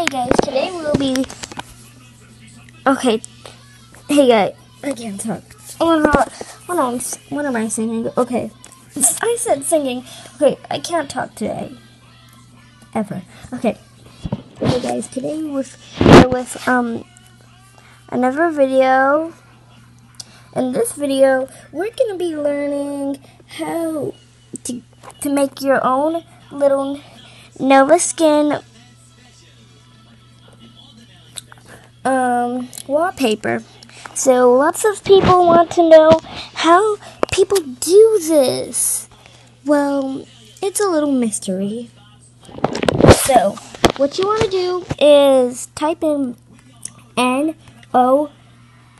Hey guys, today we'll be. Okay. Hey guys, I can't talk. Oh no, what am, I, what am I singing? Okay. I said singing. Okay, I can't talk today. Ever. Okay. Hey guys, today we're here with um another video. In this video, we're gonna be learning how to to make your own little Nova Skin um, wallpaper. So lots of people want to know how people do this. Well, it's a little mystery. So, what you want to do is type in N O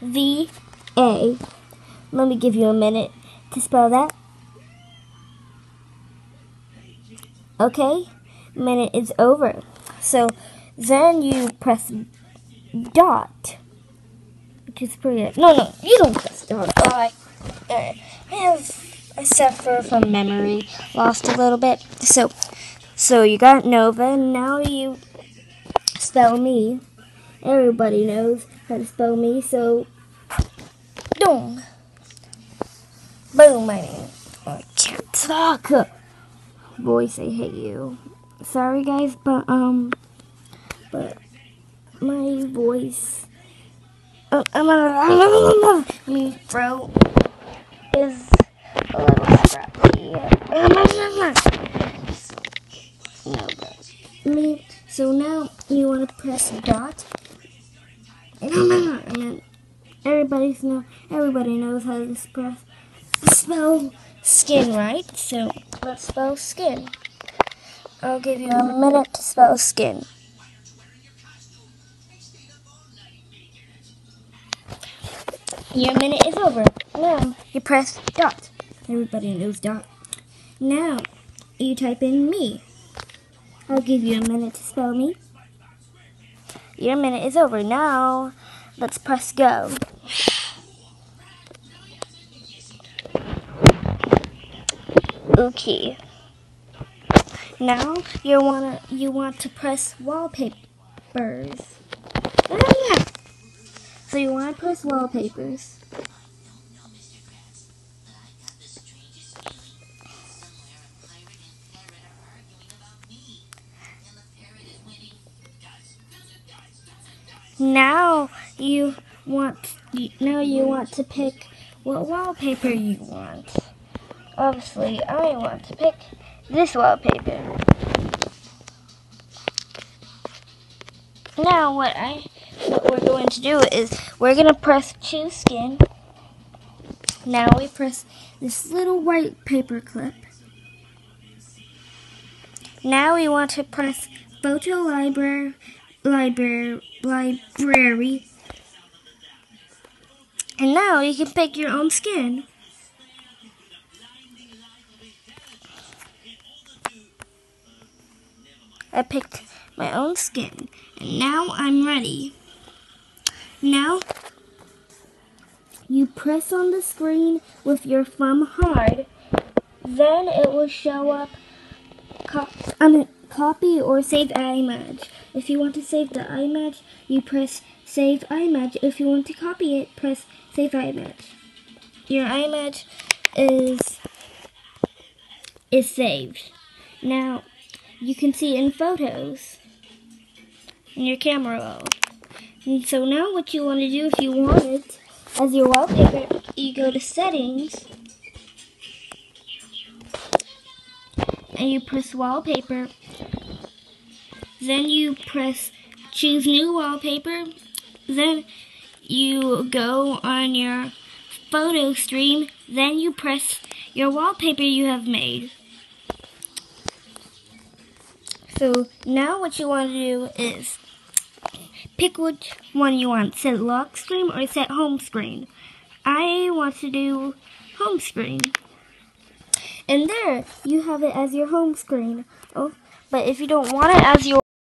V A. Let me give you a minute to spell that. Okay, minute is over. So then you press dot, which is pretty. No, no, you don't press dot. Oh, I, I have I suffer from memory lost a little bit. So, so you got Nova. and Now you spell me. Everybody knows how to spell me. So, dong. Boom, my name. I can't talk. Voice, I hate you. Sorry, guys, but um, but my voice. Uh, I throat is a little scratchy. No, but. So now you want to press dot. And everybody's know. Everybody knows how to press spell skin, right? So let's spell skin. I'll give you a minute to spell skin. Your minute is over. Now you press dot. Everybody knows dot. Now you type in me. I'll give you a minute to spell me. Your minute is over. Now let's press go. Okay. Now you wanna you want to press wallpapers. So you want to press wallpapers. Now you want now you want to pick what wallpaper you want. Obviously, I want to pick this wallpaper. Now what I what we're going to do is we're going to press choose skin. Now we press this little white paper clip. Now we want to press photo library library library and now you can pick your own skin. I picked my own skin and now I'm ready. Now, you press on the screen with your thumb hard. Then it will show up co um, copy or save image. If you want to save the image, you press save image. If you want to copy it, press save image. Your image is is saved. Now, you can see in photos in your camera roll. And so now what you want to do if you want it as your wallpaper, you go to settings and you press wallpaper. Then you press choose new wallpaper. Then you go on your photo stream. Then you press your wallpaper you have made. So now what you want to do is pick which one you want, set lock screen or set home screen. I want to do home screen. And there, you have it as your home screen. Oh, but if you don't want it as your